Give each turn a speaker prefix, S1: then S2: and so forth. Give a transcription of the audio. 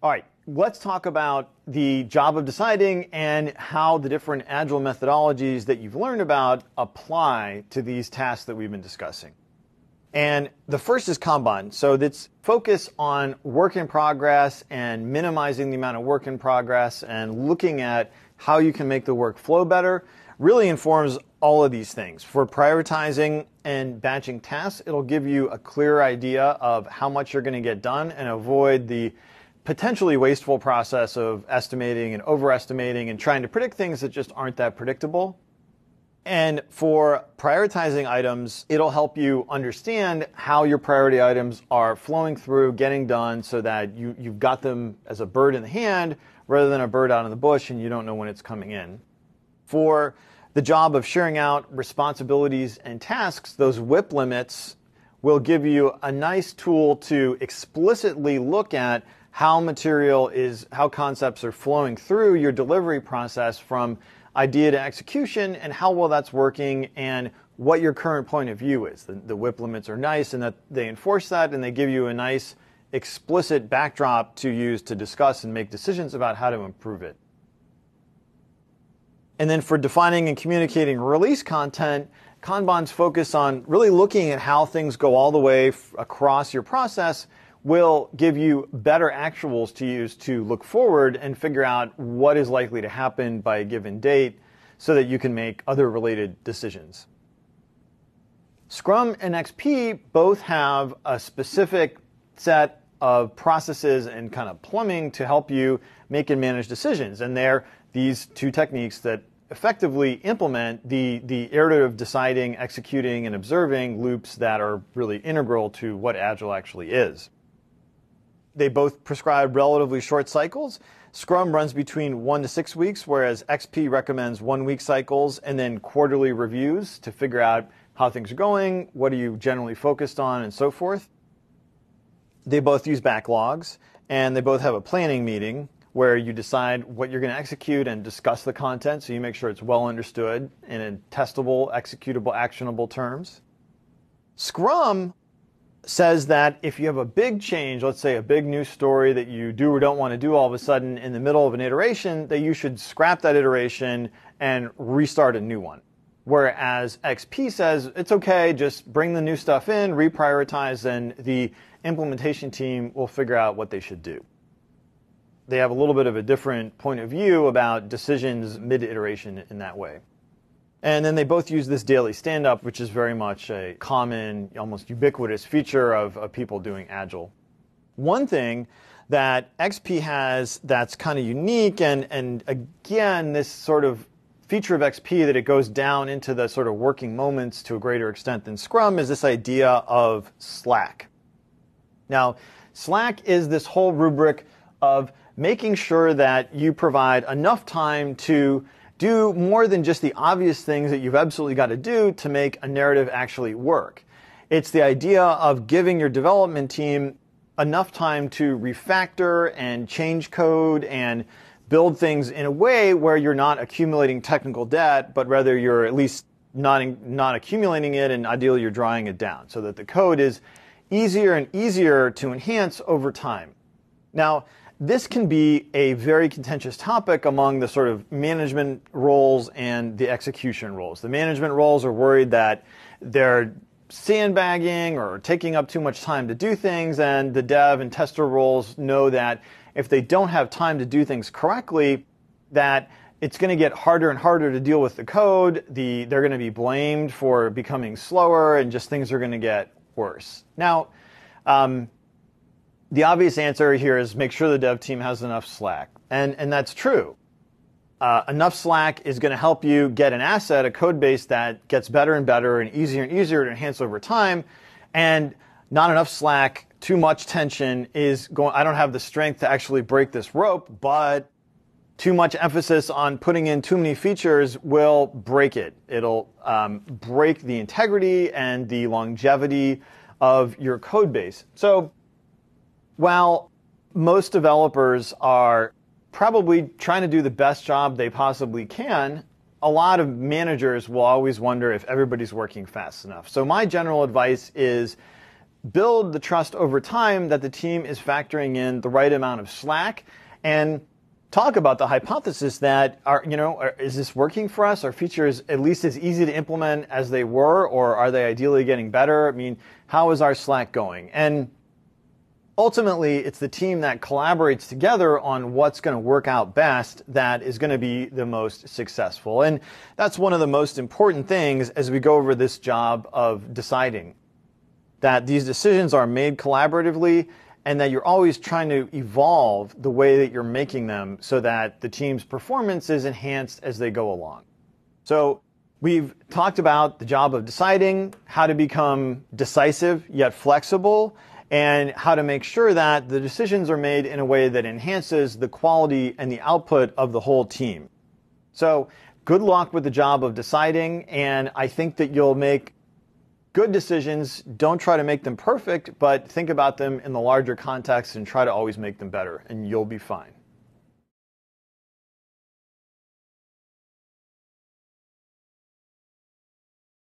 S1: All right, let's talk about the job of deciding and how the different agile methodologies that you've learned about apply to these tasks that we've been discussing. And the first is Kanban. So that's focus on work in progress and minimizing the amount of work in progress and looking at how you can make the work flow better really informs all of these things. For prioritizing and batching tasks, it'll give you a clear idea of how much you're going to get done and avoid the potentially wasteful process of estimating and overestimating and trying to predict things that just aren't that predictable. And for prioritizing items, it'll help you understand how your priority items are flowing through, getting done, so that you, you've got them as a bird in the hand rather than a bird out in the bush and you don't know when it's coming in. For the job of sharing out responsibilities and tasks, those WIP limits will give you a nice tool to explicitly look at how material is, how concepts are flowing through your delivery process from idea to execution and how well that's working and what your current point of view is. The, the WIP limits are nice and that they enforce that and they give you a nice explicit backdrop to use to discuss and make decisions about how to improve it. And then for defining and communicating release content, Kanban's focus on really looking at how things go all the way across your process will give you better actuals to use to look forward and figure out what is likely to happen by a given date so that you can make other related decisions. Scrum and XP both have a specific set of processes and kind of plumbing to help you make and manage decisions. And they're these two techniques that effectively implement the, the iterative deciding, executing, and observing loops that are really integral to what Agile actually is. They both prescribe relatively short cycles. Scrum runs between one to six weeks, whereas XP recommends one week cycles and then quarterly reviews to figure out how things are going, what are you generally focused on, and so forth. They both use backlogs, and they both have a planning meeting where you decide what you're going to execute and discuss the content so you make sure it's well understood and in testable, executable, actionable terms. Scrum says that if you have a big change, let's say a big new story that you do or don't want to do all of a sudden in the middle of an iteration, that you should scrap that iteration and restart a new one. Whereas XP says it's okay, just bring the new stuff in, reprioritize, and the implementation team will figure out what they should do. They have a little bit of a different point of view about decisions mid iteration in that way. And then they both use this daily stand up, which is very much a common, almost ubiquitous feature of, of people doing Agile. One thing that XP has that's kind of unique, and, and again, this sort of feature of XP that it goes down into the sort of working moments to a greater extent than Scrum is this idea of Slack. Now, Slack is this whole rubric of making sure that you provide enough time to do more than just the obvious things that you've absolutely got to do to make a narrative actually work. It's the idea of giving your development team enough time to refactor and change code and build things in a way where you're not accumulating technical debt, but rather you're at least not, not accumulating it and ideally you're drawing it down so that the code is easier and easier to enhance over time. Now, this can be a very contentious topic among the sort of management roles and the execution roles. The management roles are worried that they're sandbagging or taking up too much time to do things, and the dev and tester roles know that if they don't have time to do things correctly, that it's going to get harder and harder to deal with the code. The, they're going to be blamed for becoming slower, and just things are going to get worse. Now, um, the obvious answer here is make sure the dev team has enough slack. And, and that's true. Uh, enough slack is going to help you get an asset, a code base that gets better and better and easier and easier to enhance over time. And not enough slack, too much tension is going, I don't have the strength to actually break this rope, but too much emphasis on putting in too many features will break it. It'll um, break the integrity and the longevity of your code base. So while most developers are probably trying to do the best job they possibly can, a lot of managers will always wonder if everybody's working fast enough. So my general advice is build the trust over time that the team is factoring in the right amount of slack and talk about the hypothesis that are you know are, is this working for us? Are features at least as easy to implement as they were, or are they ideally getting better? I mean, how is our Slack going? And ultimately, it's the team that collaborates together on what's going to work out best that is going to be the most successful. And that's one of the most important things as we go over this job of deciding that these decisions are made collaboratively and that you're always trying to evolve the way that you're making them so that the team's performance is enhanced as they go along. So we've talked about the job of deciding, how to become decisive yet flexible, and how to make sure that the decisions are made in a way that enhances the quality and the output of the whole team. So good luck with the job of deciding, and I think that you'll make good decisions. Don't try to make them perfect, but think about them in the larger context and try to always make them better, and you'll be fine.